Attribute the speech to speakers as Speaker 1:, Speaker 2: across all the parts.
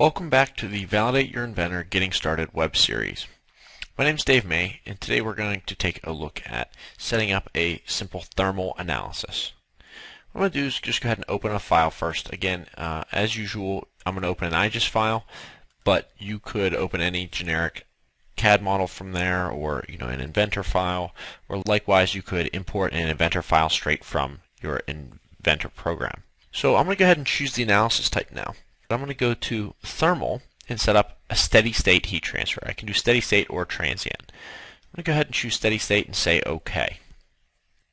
Speaker 1: Welcome back to the Validate Your Inventor Getting Started web series. My name is Dave May and today we're going to take a look at setting up a simple thermal analysis. What I'm going to do is just go ahead and open a file first. Again, uh, as usual, I'm going to open an IGES file, but you could open any generic CAD model from there or you know an Inventor file, or likewise you could import an Inventor file straight from your Inventor program. So I'm going to go ahead and choose the analysis type now. I'm going to go to thermal and set up a steady state heat transfer. I can do steady state or transient. I'm going to go ahead and choose steady state and say OK.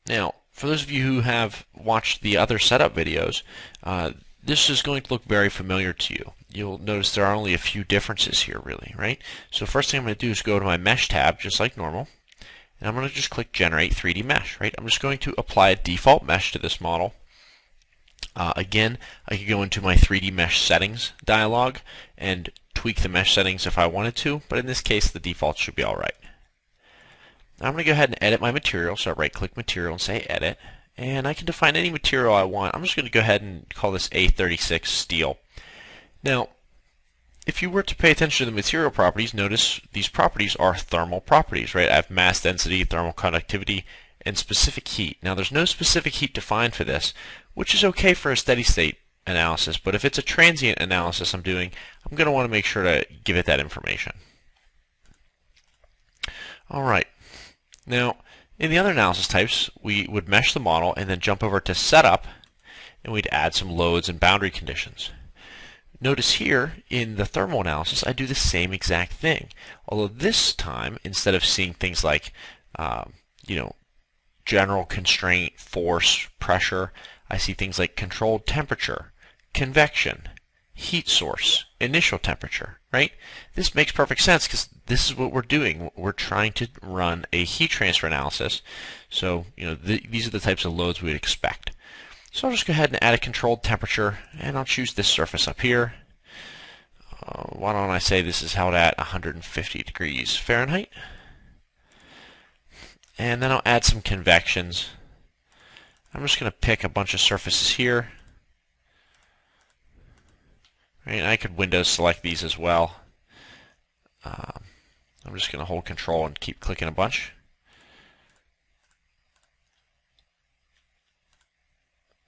Speaker 1: Now, for those of you who have watched the other setup videos, uh, this is going to look very familiar to you. You'll notice there are only a few differences here really, right? So first thing I'm going to do is go to my Mesh tab, just like normal, and I'm going to just click Generate 3D Mesh, right? I'm just going to apply a default mesh to this model, uh, again, I could go into my 3D mesh settings dialog and tweak the mesh settings if I wanted to, but in this case the default should be alright. I'm going to go ahead and edit my material, so I right click material and say edit, and I can define any material I want. I'm just going to go ahead and call this A36 steel. Now, if you were to pay attention to the material properties, notice these properties are thermal properties, right? I have mass density, thermal conductivity, and specific heat. Now there's no specific heat defined for this, which is okay for a steady state analysis, but if it's a transient analysis I'm doing, I'm going to want to make sure to give it that information. Alright, now in the other analysis types, we would mesh the model and then jump over to setup and we'd add some loads and boundary conditions. Notice here in the thermal analysis I do the same exact thing, although this time instead of seeing things like um, you know general constraint, force, pressure, I see things like controlled temperature, convection, heat source, initial temperature, right? This makes perfect sense because this is what we're doing. We're trying to run a heat transfer analysis. So, you know, th these are the types of loads we would expect. So I'll just go ahead and add a controlled temperature, and I'll choose this surface up here. Uh, why don't I say this is held at 150 degrees Fahrenheit. And then I'll add some convections. I'm just going to pick a bunch of surfaces here. Right, I could window select these as well. Um, I'm just going to hold Control and keep clicking a bunch.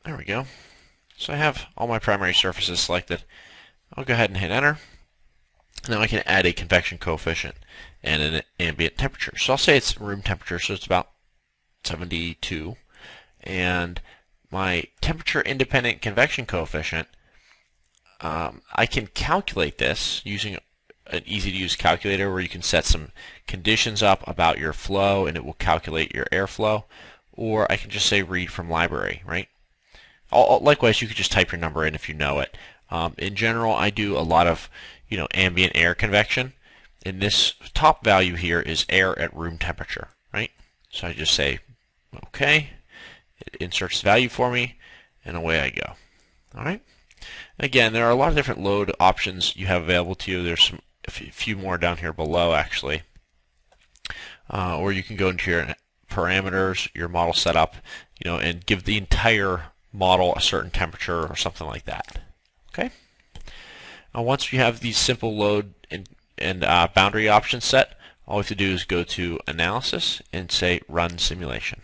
Speaker 1: There we go. So I have all my primary surfaces selected. I'll go ahead and hit Enter. Now I can add a convection coefficient and an ambient temperature. So I'll say it's room temperature, so it's about 72 and my temperature independent convection coefficient, um, I can calculate this using an easy to use calculator where you can set some conditions up about your flow and it will calculate your airflow or I can just say read from library, right? likewise, you could just type your number in if you know it. Um, in general, I do a lot of you know ambient air convection and this top value here is air at room temperature, right? So I just say okay it inserts the value for me, and away I go. All right. Again, there are a lot of different load options you have available to you. There's some, a few more down here below, actually. Uh, or you can go into your parameters, your model setup, you know, and give the entire model a certain temperature or something like that. Okay. Now, once you have these simple load and, and uh, boundary options set, all we have to do is go to Analysis and say Run Simulation.